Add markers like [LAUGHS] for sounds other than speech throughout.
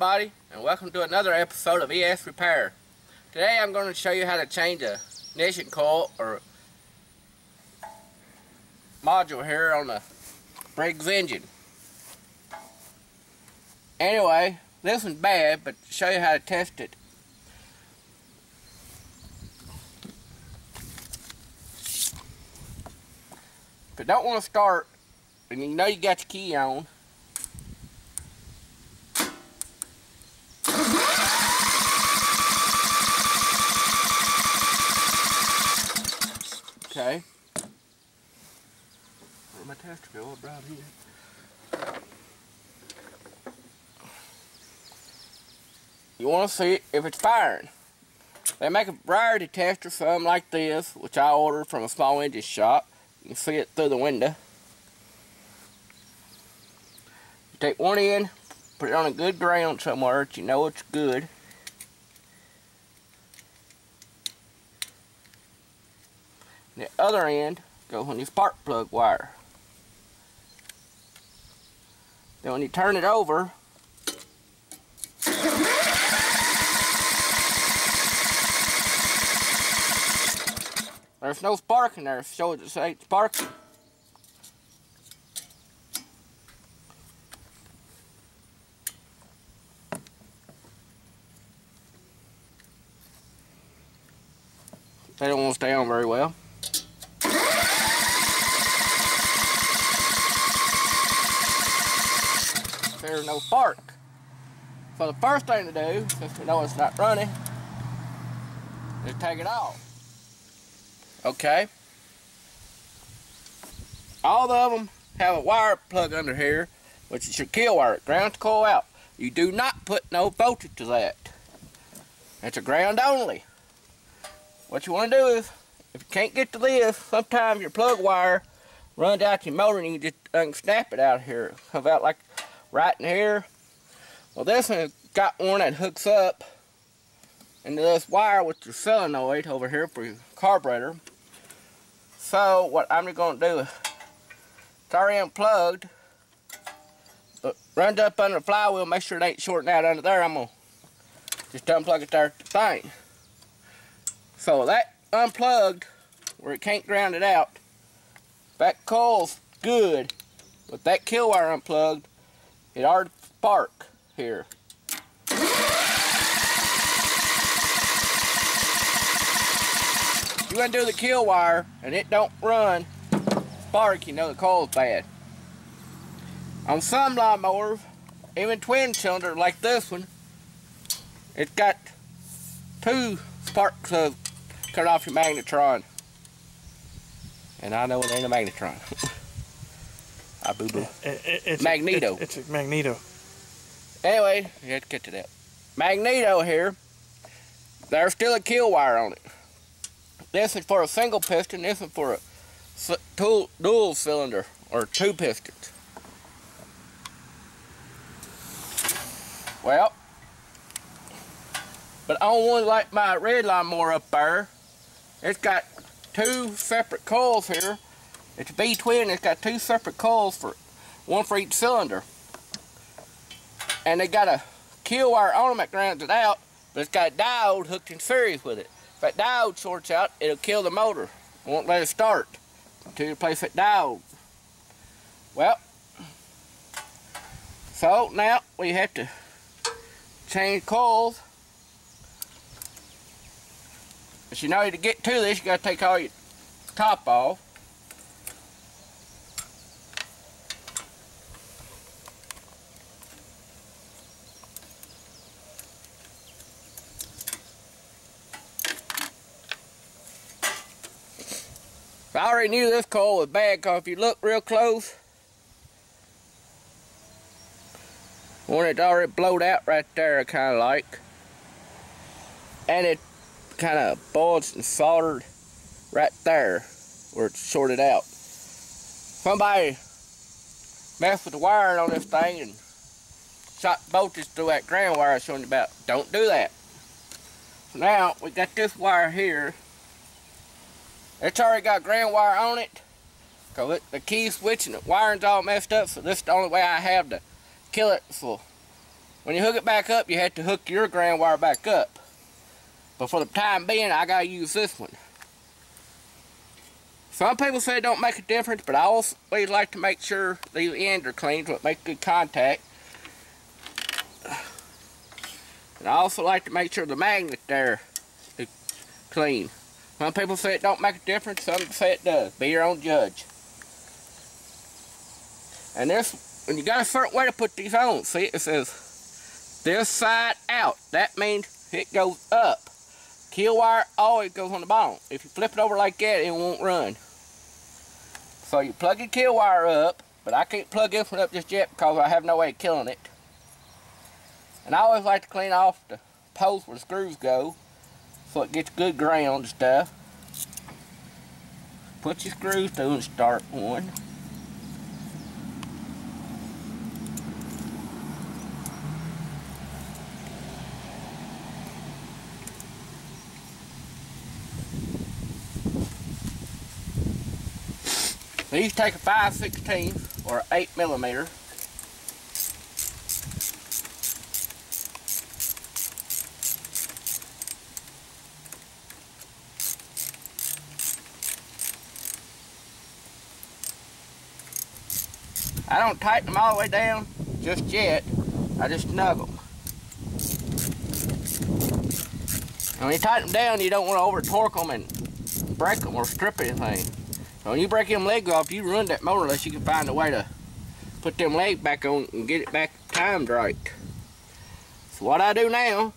Everybody and welcome to another episode of ES Repair. Today I'm going to show you how to change a ignition coil or module here on the Briggs engine. Anyway, this one's bad but show you how to test it. If you don't want to start and you know you got your key on Okay. Where my tester go? Right here. You want to see if it's firing. They make a variety tester, something like this, which I ordered from a small engine shop. You can see it through the window. You take one in, put it on a good ground somewhere that you know it's good. The other end goes on your spark plug wire. Then when you turn it over, there's no spark in there, so it ain't sparking. They don't want to stay on very well. There's no spark. So the first thing to do, since we know it's not running, is take it off. Okay. All of them have a wire plug under here, which is your kill wire. Ground to coil out. You do not put no voltage to that. It's a ground only. What you want to do is, if you can't get to this, sometimes your plug wire runs out your motor and you just uh, snap it out here. Comes out like right in here. Well, this one got one that hooks up into this wire with your solenoid over here for your carburetor. So, what I'm going to do is, it's already unplugged, but runs up under the flywheel, make sure it ain't shorting out under there. I'm going to just unplug it there the thing. So, that unplugged, where it can't ground it out, that coil's good, but that kill wire unplugged, it already spark here. You undo the kill wire and it don't run spark, you know the coil's bad. On some lawnmowers, even twin cylinder like this one, it's got two sparks of cut off your magnetron. And I know it ain't a magnetron. [LAUGHS] I boo boo. It, it's Magneto. A, it's a Magneto. Anyway, you have to get to that. Magneto here. There's still a kill wire on it. This is for a single piston. This is for a dual cylinder or two pistons. Well, but on one like my red lawnmower up there, it's got two separate coils here it's a V-twin. It's got two separate coils for one for each cylinder. And they got a kill wire on them that grounds it out, but it's got a diode hooked in series with it. If that diode shorts out, it'll kill the motor. won't let it start until you replace that diode. Well, so now we have to change coils. But you know to get to this, you got to take all your top off. I already knew this coil was bad because if you look real close, one it's already blowed out right there kind of like. And it kind of bulged and soldered right there where it's sorted out. Somebody messed with the wiring on this thing and shot voltage through that ground wire I showing you about. Don't do that. So now we got this wire here it's already got ground wire on it. Cause it, the key switch and the wiring's all messed up, so this is the only way I have to kill it So when you hook it back up, you have to hook your ground wire back up. But for the time being, I gotta use this one. Some people say it don't make a difference, but I always like to make sure these ends are clean so it makes good contact. And I also like to make sure the magnet there is clean. Some people say it don't make a difference, some say it does. Be your own judge. And this, when you got a certain way to put these on, see it says this side out. That means it goes up. Kill wire always goes on the bottom. If you flip it over like that, it won't run. So you plug your kill wire up, but I can't plug this one up just yet because I have no way of killing it. And I always like to clean off the post where the screws go so it gets good ground stuff. Put your screws through and start one. These take a 5 16 or 8 millimeter. I don't tighten them all the way down just yet. I just snug them. And when you tighten them down, you don't want to over torque them and break them or strip anything. So when you break them legs off, you run that motor unless you can find a way to put them legs back on and get it back timed right. So what I do now,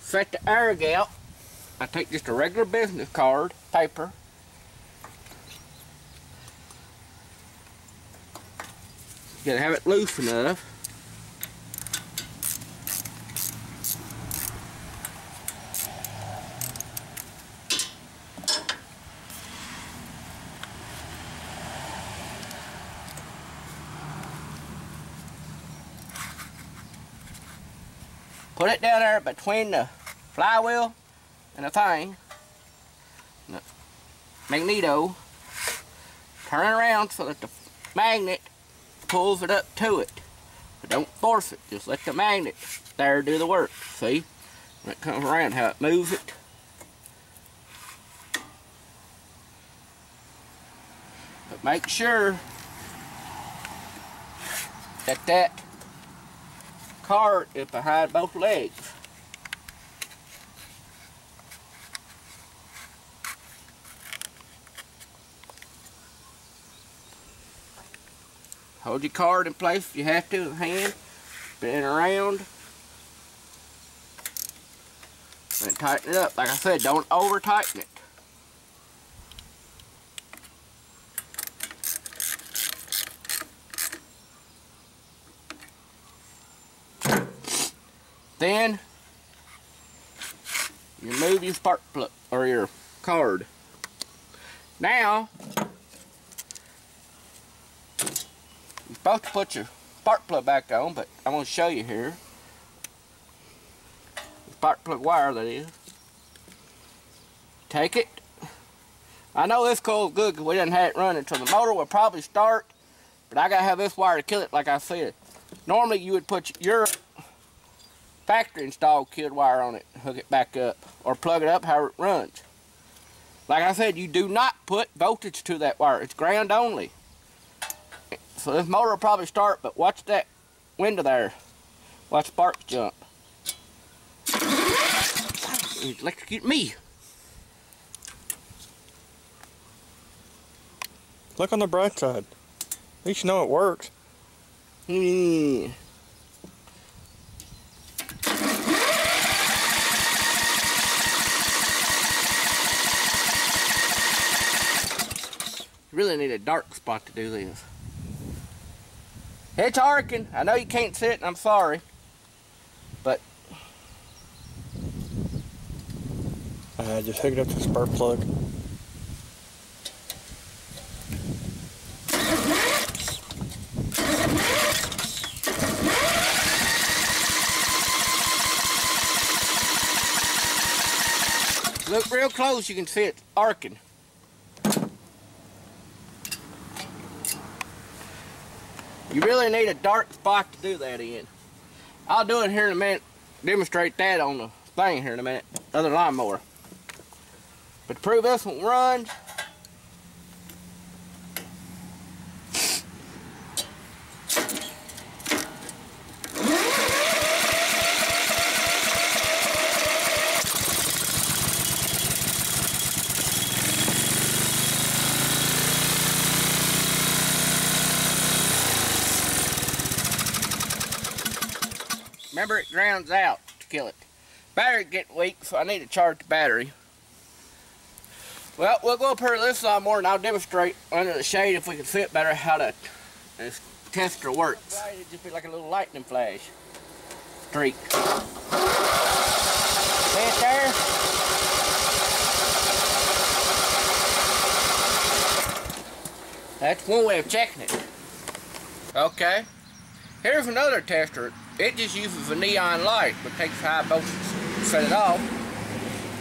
set the air gap. I take just a regular business card, paper. You gotta have it loose enough. Put it down there between the flywheel and the thing. The magneto. Turn it around so that the magnet pulls it up to it. But don't force it. Just let the magnet there do the work. See? When it comes around, how it moves it. But make sure that that cart is behind both legs. Hold your card in place if you have to with hand. Spin it around. And tighten it up. Like I said, don't over tighten it. Then you move your spark plug or your card. Now supposed to put your spark plug back on, but I'm going to show you here. Spark plug wire that is. Take it. I know this coil's good because we didn't have it running, so the motor will probably start, but I got to have this wire to kill it like I said. Normally you would put your factory installed killed wire on it, hook it back up, or plug it up however it runs. Like I said, you do not put voltage to that wire. It's ground only. So this motor will probably start, but watch that window there. Watch sparks jump. Electrocute me. Look on the bright side. At least you know it works. Hmm. really need a dark spot to do this. It's arcing. I know you can't see it, and I'm sorry. But... I just hooked up the spark plug. Look real close, you can see it arcing. You really need a dark spot to do that in. I'll do it here in a minute. Demonstrate that on the thing here in a minute. Other lawnmower. But to prove this one runs, Remember, it grounds out to kill it. Battery get weak, so I need to charge the battery. Well, we'll go up here this more, and I'll demonstrate under the shade if we can see it better how to this tester works. It'd just be like a little lightning flash streak. See it there? That's one way of checking it. Okay. Here's another tester. It just uses a neon light, but takes high voltage to set it off.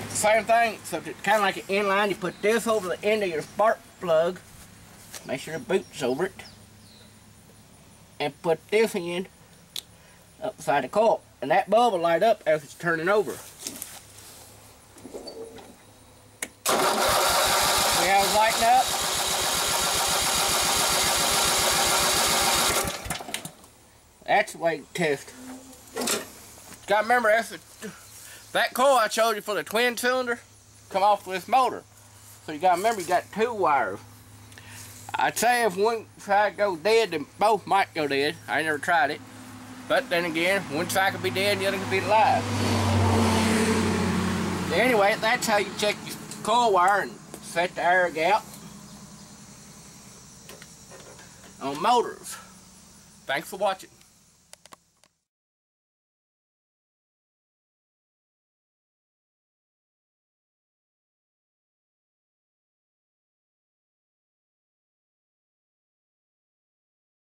Same thing, so it's kind of like an inline. You put this over the end of your spark plug. Make sure the boot's over it. And put this in upside the coil. And that bulb will light up as it's turning over. See how it's lighting up? That's way test. Got to remember that's a, that coil I showed you for the twin cylinder come off this motor. So you got to remember you got two wires. I'd say if one side go dead, then both might go dead. I never tried it. But then again, one side could be dead and the other could be alive. Anyway, that's how you check your coil wire and set the air gap on motors. Thanks for watching.